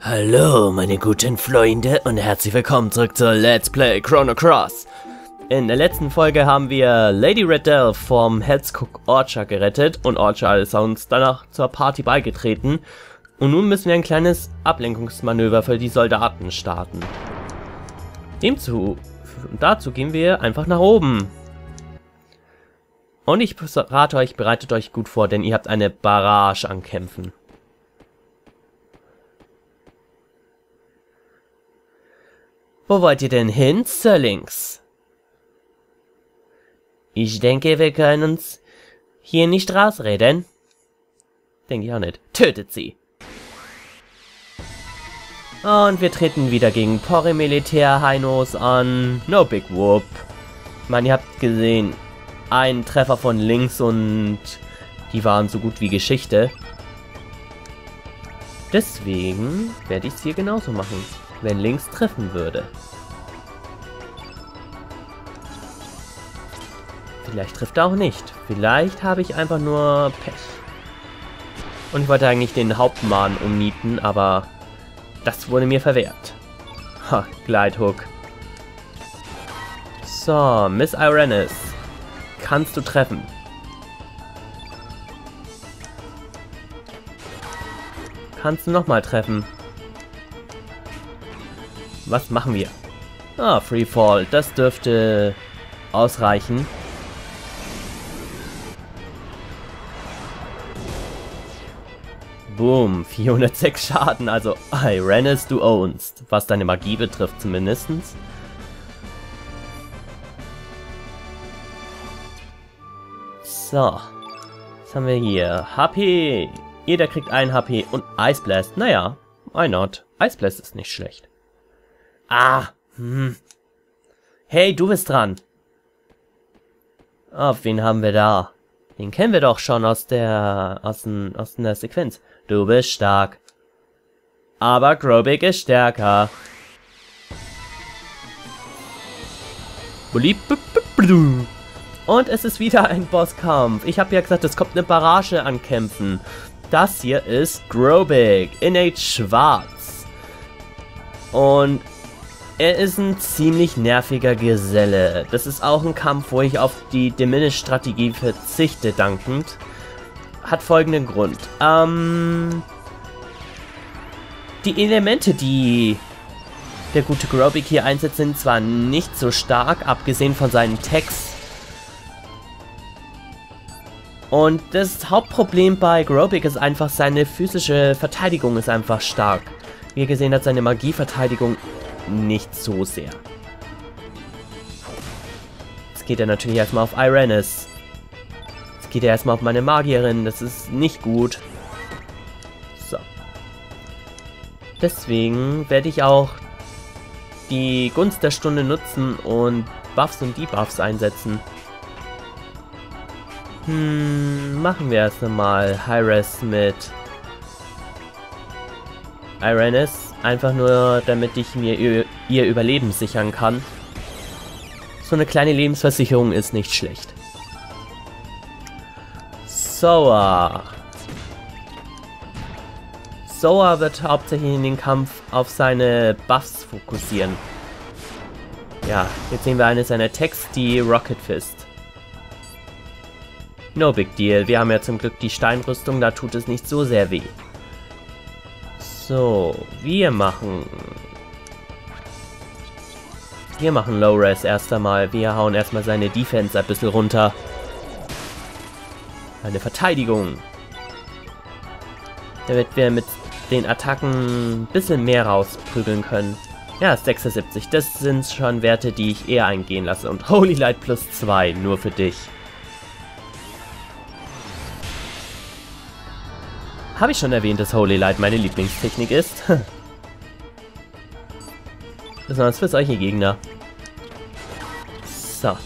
Hallo, meine guten Freunde und herzlich willkommen zurück zur Let's Play Chrono Cross. In der letzten Folge haben wir Lady Riddell vom Headscook Orchard gerettet und Orchard ist uns danach zur Party beigetreten. Und nun müssen wir ein kleines Ablenkungsmanöver für die Soldaten starten. Demzu, dazu gehen wir einfach nach oben. Und ich rate euch, bereitet euch gut vor, denn ihr habt eine Barrage an Kämpfen. Wo wollt ihr denn hin, Sirlings? Ich denke, wir können uns hier nicht rausreden. Denke ich auch nicht. Tötet sie. Und wir treten wieder gegen Porre-Militär-Heinos an. No big whoop. Meine, ihr habt gesehen, ein Treffer von links und die waren so gut wie Geschichte. Deswegen werde ich es hier genauso machen wenn links treffen würde. Vielleicht trifft er auch nicht. Vielleicht habe ich einfach nur Pech. Und ich wollte eigentlich den Hauptmann umnieten, aber das wurde mir verwehrt. Ha, Gleithook. So, Miss Irenis. Kannst du treffen? Kannst du nochmal treffen? Was machen wir? Ah, Freefall. Das dürfte ausreichen. Boom, 406 Schaden, also Irenis, du ownst. Was deine Magie betrifft zumindestens. So. Was haben wir hier? HP. Jeder kriegt ein HP und Ice Blast. Naja, why not? Ice Blast ist nicht schlecht. Ah, hm. Hey, du bist dran. Auf wen haben wir da? Den kennen wir doch schon aus der, aus, den, aus der Sequenz. Du bist stark. Aber Grobig ist stärker. Und es ist wieder ein Bosskampf. Ich habe ja gesagt, es kommt eine Barrage an Kämpfen. Das hier ist Grobig, Innate Schwarz. Und er ist ein ziemlich nerviger Geselle. Das ist auch ein Kampf, wo ich auf die Diminish-Strategie verzichte, dankend. Hat folgenden Grund. Ähm, die Elemente, die der gute Grobik hier einsetzt, sind zwar nicht so stark, abgesehen von seinen Tags. Und das Hauptproblem bei Grobik ist einfach, seine physische Verteidigung ist einfach stark. Wie ihr gesehen habt, seine Magieverteidigung nicht so sehr. Jetzt geht er natürlich erstmal auf Irenis. Jetzt geht er erstmal auf meine Magierin. Das ist nicht gut. So. Deswegen werde ich auch die Gunst der Stunde nutzen und Buffs und Debuffs einsetzen. Hm, machen wir erst einmal Hyres mit Irenis. Einfach nur, damit ich mir ihr Überleben sichern kann. So eine kleine Lebensversicherung ist nicht schlecht. Soa. Soa wird hauptsächlich in den Kampf auf seine Buffs fokussieren. Ja, jetzt sehen wir eine seiner Tags, die Rocket Fist. No big deal, wir haben ja zum Glück die Steinrüstung, da tut es nicht so sehr weh. So, wir machen... Wir machen Low Res erst einmal. Wir hauen erstmal seine Defense ein bisschen runter. Eine Verteidigung. Damit wir mit den Attacken ein bisschen mehr rausprügeln können. Ja, 76. Das sind schon Werte, die ich eher eingehen lasse. Und Holy Light plus 2, nur für dich. Habe ich schon erwähnt, dass Holy Light meine Lieblingstechnik ist? Besonders für solche Gegner. So.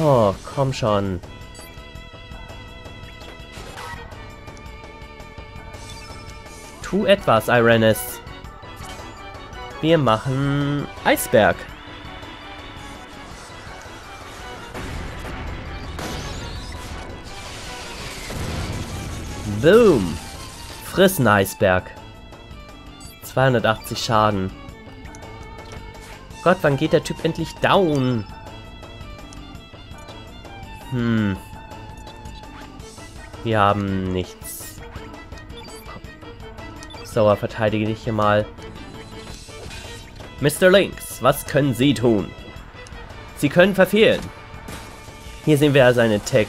Oh, komm schon. Tu etwas, Irenis. Wir machen Eisberg. Boom. Friss ein Eisberg. 280 Schaden. Gott, wann geht der Typ endlich down? Hm. Wir haben nichts. Sauer, verteidige dich hier mal. Mr. Lynx, was können Sie tun? Sie können verfehlen. Hier sehen wir seine Tech.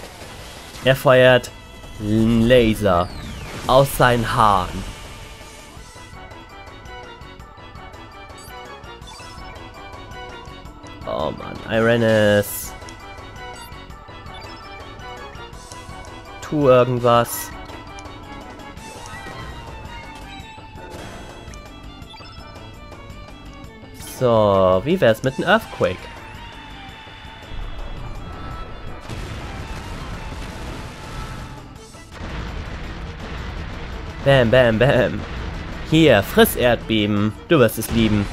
Er feuert Laser aus seinen Haaren. Oh Mann, Irenes. Tu irgendwas. So, wie wär's mit einem Earthquake? Bam, bam, bam. Hier, friss Erdbeben. Du wirst es lieben.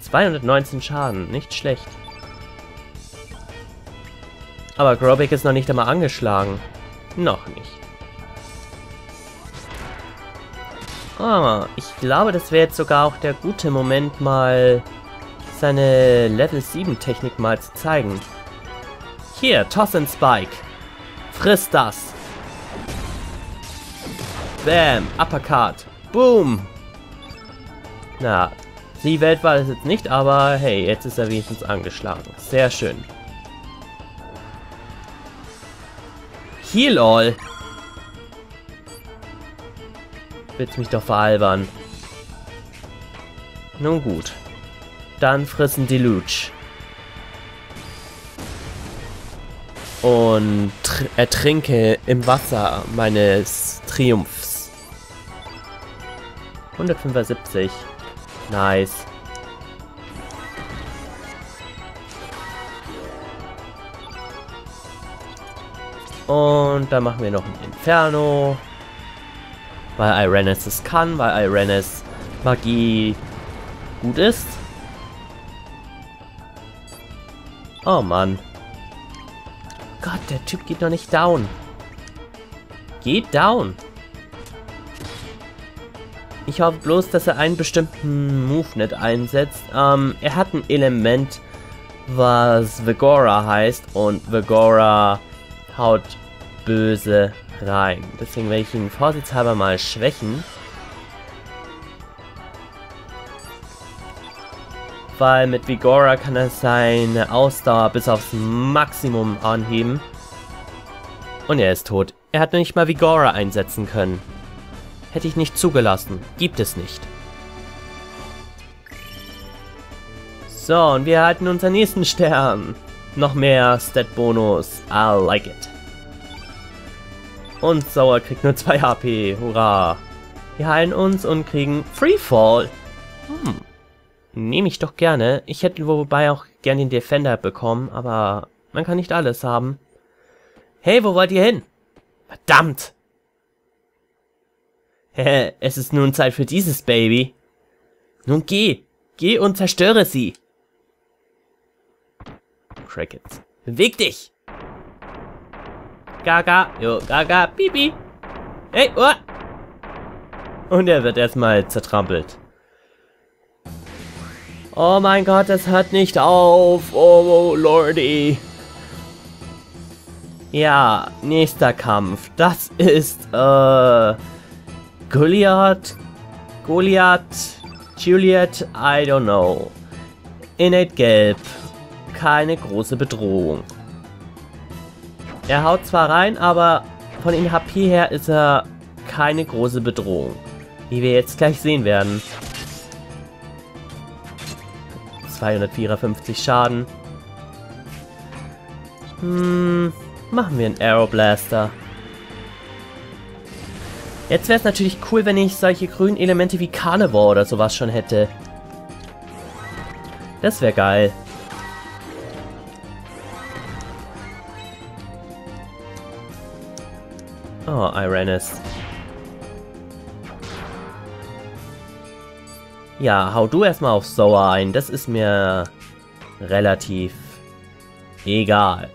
219 Schaden, nicht schlecht. Aber Grobik ist noch nicht einmal angeschlagen. Noch nicht. Ah, ich glaube, das wäre jetzt sogar auch der gute Moment, mal seine Level 7 Technik mal zu zeigen. Hier, Toss and Spike. Friss das. Bam, Uppercut. Boom. Na, die Welt war es jetzt nicht, aber hey, jetzt ist er wenigstens angeschlagen. Sehr schön. Heal all. Willst mich doch veralbern. Nun gut. Dann frissen Deluge. Und ertrinke im Wasser meines Triumphs. 175. Nice. Und dann machen wir noch ein Inferno. Weil Irenes es kann, weil Irenes Magie gut ist. Oh Mann. Gott, der Typ geht noch nicht down. Geht down. Ich hoffe bloß, dass er einen bestimmten Move nicht einsetzt. Ähm, er hat ein Element, was Vigora heißt. Und Vigora haut böse rein. Deswegen werde ich ihn vorsichtshalber mal schwächen. Weil mit Vigora kann er seine Ausdauer bis aufs Maximum anheben. Und er ist tot. Er hat nicht mal Vigora einsetzen können. Hätte ich nicht zugelassen. Gibt es nicht. So, und wir erhalten unseren nächsten Stern. Noch mehr Stat-Bonus. I like it. Und Sauer kriegt nur 2 HP. Hurra. Wir heilen uns und kriegen Freefall. Hm. Nehme ich doch gerne. Ich hätte wobei auch gerne den Defender bekommen, aber man kann nicht alles haben. Hey, wo wollt ihr hin? Verdammt! Es ist nun Zeit für dieses Baby. Nun geh, geh und zerstöre sie. Crickets. Beweg dich! Gaga, jo, Gaga, Pipi. Hey, oh. Und er wird erstmal zertrampelt. Oh mein Gott, es hört nicht auf. Oh, oh Lordy. Ja, nächster Kampf. Das ist, äh... Goliath? Goliath? Juliet? I don't know. Innate Gelb. Keine große Bedrohung. Er haut zwar rein, aber von den HP her ist er keine große Bedrohung. Wie wir jetzt gleich sehen werden. 254 Schaden. Hm, machen wir einen Aeroblaster. Jetzt wäre es natürlich cool, wenn ich solche grünen Elemente wie Carnivore oder sowas schon hätte. Das wäre geil. Oh, Irenis. Ja, hau du erstmal auf Sauer ein. Das ist mir relativ egal.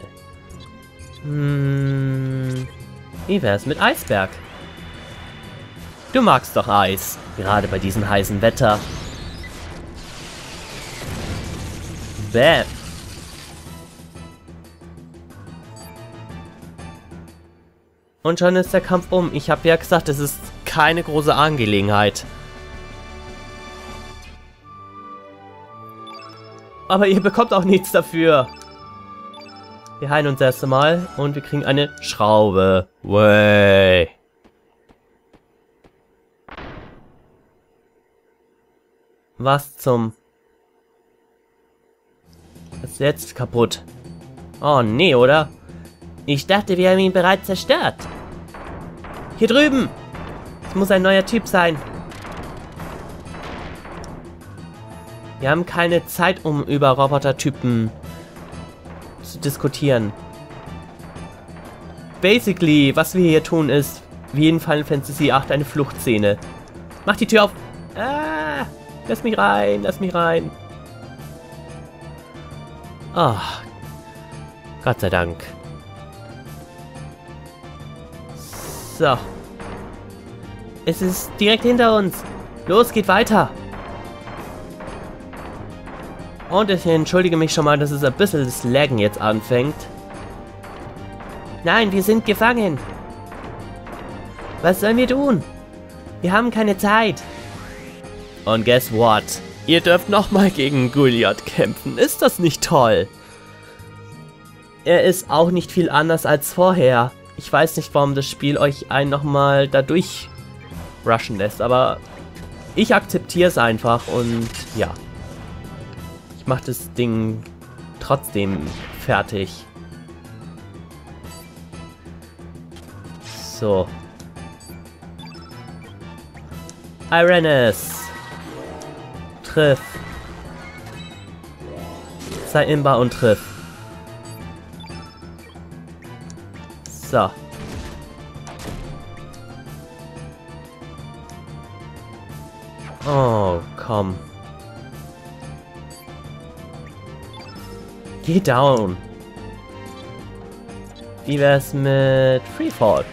Hm. Wie wär's mit Eisberg? Du magst doch Eis, gerade bei diesem heißen Wetter. Bäm. Und schon ist der Kampf um. Ich habe ja gesagt, es ist keine große Angelegenheit. Aber ihr bekommt auch nichts dafür. Wir heilen uns erst einmal und wir kriegen eine Schraube. Way. Was zum... Ist jetzt kaputt? Oh nee, oder? Ich dachte, wir haben ihn bereits zerstört. Hier drüben. Es muss ein neuer Typ sein. Wir haben keine Zeit, um über Robotertypen zu diskutieren. Basically, was wir hier tun, ist wie in Final Fantasy 8 eine Fluchtszene. Mach die Tür auf. Ah, lass mich rein, lass mich rein. Oh, Gott sei Dank. So. Es ist direkt hinter uns. Los, geht weiter. Und ich entschuldige mich schon mal, dass es ein bisschen das Laggen jetzt anfängt. Nein, wir sind gefangen. Was sollen wir tun? Wir haben keine Zeit. Und guess what? Ihr dürft nochmal gegen Goliath kämpfen. Ist das nicht toll? Er ist auch nicht viel anders als vorher. Ich weiß nicht, warum das Spiel euch einen nochmal dadurch rushen lässt, aber ich akzeptiere es einfach und ja. Ich mache das Ding trotzdem fertig. So. Irenes. Triff. Sei imbar und triff. So. Oh, komm. Geh down. Wie wär's mit Freefall?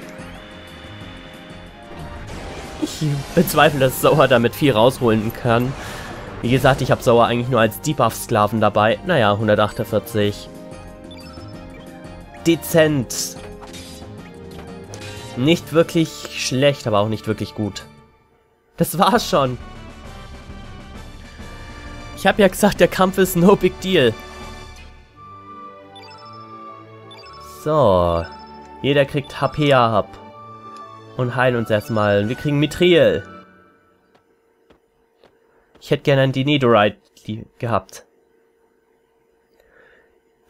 Ich bezweifle, dass Sauer damit viel rausholen kann. Wie gesagt, ich habe Sauer eigentlich nur als Debuff-Sklaven dabei. Naja, 148. Dezent. Nicht wirklich schlecht, aber auch nicht wirklich gut. Das war's schon. Ich habe ja gesagt, der Kampf ist no big deal. So. Jeder kriegt HP ab. Und heilen uns erstmal. Wir kriegen Mithril. Ich hätte gerne ein Denedorite gehabt.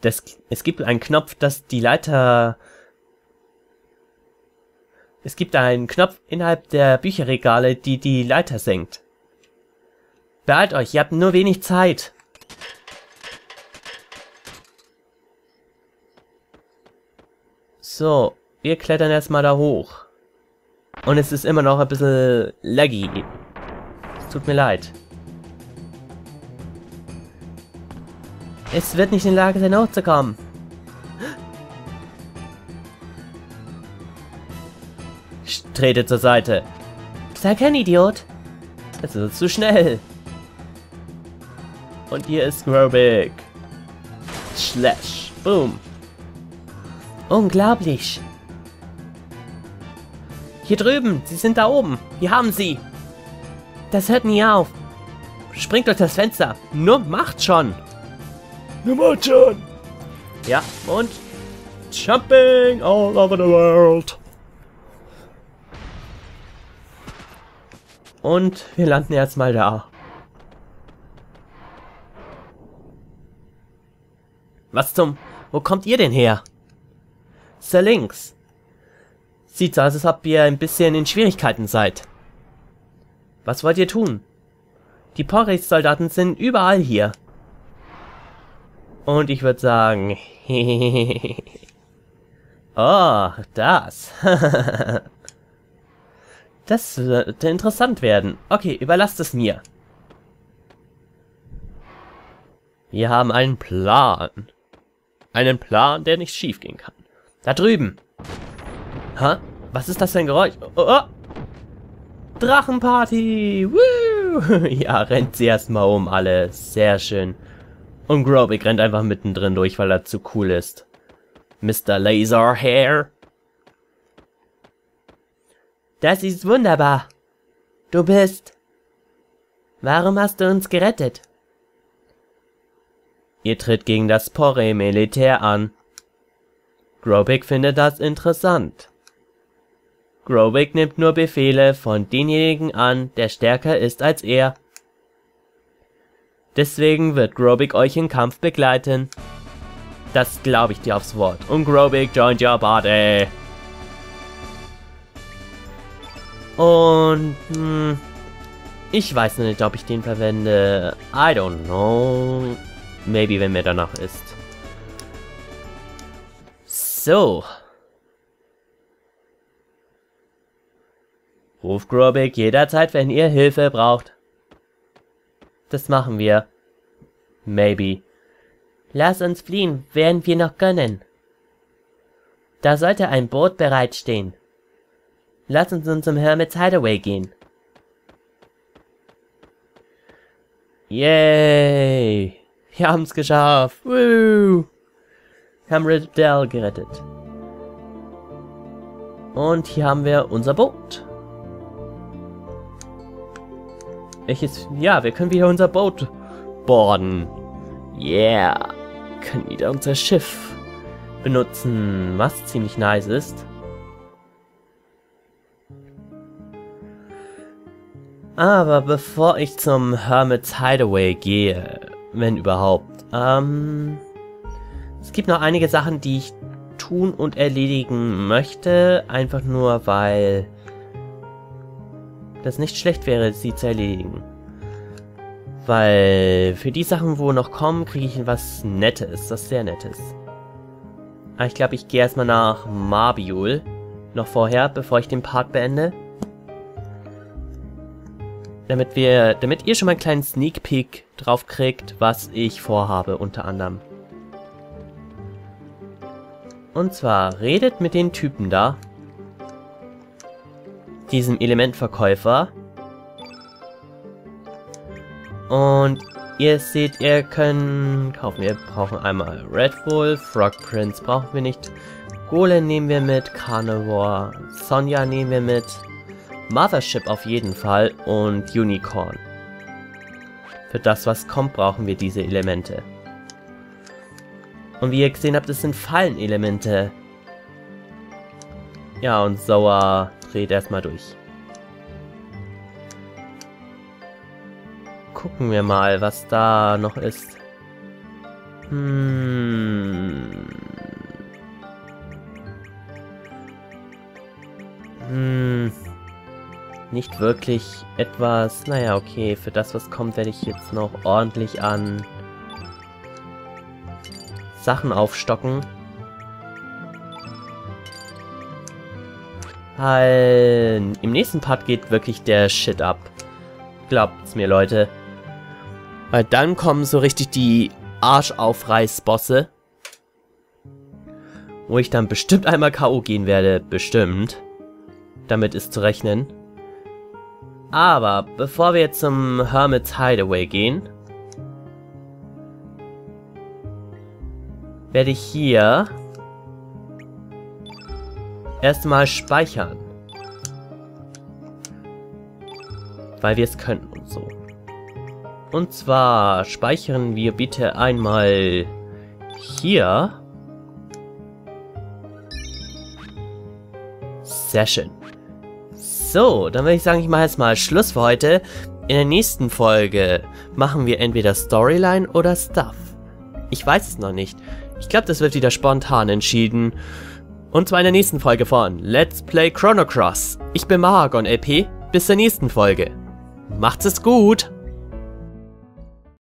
Das, es gibt einen Knopf, dass die Leiter... Es gibt einen Knopf innerhalb der Bücherregale, die die Leiter senkt. Beeilt euch, ihr habt nur wenig Zeit. So, wir klettern erstmal da hoch. Und es ist immer noch ein bisschen laggy. Es tut mir leid. Es wird nicht in der Lage sein, hochzukommen. Ich trete zur Seite. Sei kein Idiot. Es ist zu schnell. Und hier ist Grobig. Slash. Boom. Unglaublich. Hier drüben, sie sind da oben. Wir haben sie. Das hört nie auf. Springt durch das Fenster. Nur macht schon. Nur macht schon. Ja, und jumping all over the world. Und wir landen jetzt mal da. Was zum... Wo kommt ihr denn her? Sir Links. Sieht so aus, als ob ihr ein bisschen in Schwierigkeiten seid. Was wollt ihr tun? Die Porris-Soldaten sind überall hier. Und ich würde sagen... oh, das. das wird interessant werden. Okay, überlasst es mir. Wir haben einen Plan. Einen Plan, der nicht schiefgehen kann. Da drüben. Hä? Was ist das für ein Geräusch? Oh, oh. Drachenparty! Woo! ja, rennt sie erstmal um alle. Sehr schön. Und Grobik rennt einfach mittendrin durch, weil er zu cool ist. Mr. Laserhair. Das ist wunderbar. Du bist... Warum hast du uns gerettet? Ihr tritt gegen das Porre-Militär an. Grobik findet das interessant. Grobik nimmt nur Befehle von denjenigen an, der stärker ist als er. Deswegen wird Grobik euch im Kampf begleiten. Das glaube ich dir aufs Wort. Und Grobik joined your body. Und, hm, ich weiß nicht, ob ich den verwende. I don't know. Maybe, wenn mir danach ist. So. Ruf Grobik jederzeit, wenn ihr Hilfe braucht. Das machen wir. Maybe. Lass uns fliehen, während wir noch können. Da sollte ein Boot bereitstehen. Lass uns nun zum Hermit's Hideaway gehen. Yay! Wir haben's geschafft. Woo! Wir haben Riddell gerettet. Und hier haben wir unser Boot. Welches... Ja, wir können wieder unser Boot boarden. Yeah. Wir können wieder unser Schiff benutzen, was ziemlich nice ist. Aber bevor ich zum Hermit's Hideaway gehe, wenn überhaupt, ähm, es gibt noch einige Sachen, die ich tun und erledigen möchte, einfach nur weil das nicht schlecht wäre, sie zu erledigen. Weil für die Sachen, wo noch kommen, kriege ich was Nettes, was sehr Nettes. Aber ich glaube, ich gehe erstmal nach Marbiul. Noch vorher, bevor ich den Part beende. Damit wir, damit ihr schon mal einen kleinen Sneak Peek drauf kriegt, was ich vorhabe, unter anderem. Und zwar, redet mit den Typen da diesem Elementverkäufer. Und ihr seht, ihr könnt kaufen. Wir brauchen einmal Red Wolf, Frog Prince brauchen wir nicht. Golem nehmen wir mit, Carnivore, Sonja nehmen wir mit, Mothership auf jeden Fall und Unicorn. Für das, was kommt, brauchen wir diese Elemente. Und wie ihr gesehen habt, es sind Fallenelemente. Ja, und Zoa dreht erstmal durch. Gucken wir mal, was da noch ist. Hm. Hm. Nicht wirklich etwas... Naja, okay. Für das, was kommt, werde ich jetzt noch ordentlich an Sachen aufstocken. Halt, im nächsten Part geht wirklich der Shit ab. Glaubt's mir, Leute. Weil dann kommen so richtig die Arschaufreißbosse. Wo ich dann bestimmt einmal K.O. gehen werde. Bestimmt. Damit ist zu rechnen. Aber bevor wir zum Hermit's Hideaway gehen, werde ich hier erstmal speichern. Weil wir es können und so. Und zwar speichern wir bitte einmal hier. Sehr schön. So, dann würde ich sagen, ich mache jetzt mal Schluss für heute. In der nächsten Folge machen wir entweder Storyline oder Stuff. Ich weiß es noch nicht. Ich glaube, das wird wieder spontan entschieden. Und zwar in der nächsten Folge von Let's Play Chrono Cross. Ich bin Maragon LP. Bis zur nächsten Folge. Macht's es gut!